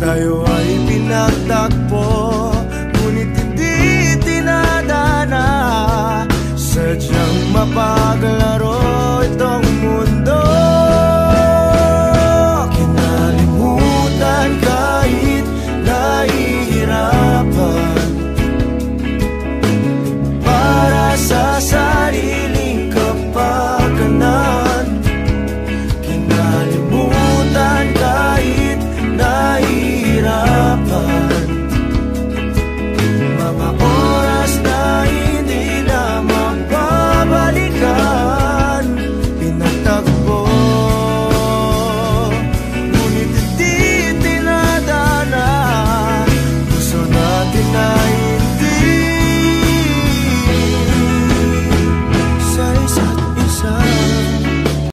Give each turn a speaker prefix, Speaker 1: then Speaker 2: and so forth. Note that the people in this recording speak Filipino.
Speaker 1: Tayo ay pinagtakpo Ngunit hindi tinadana Sadyang mapagal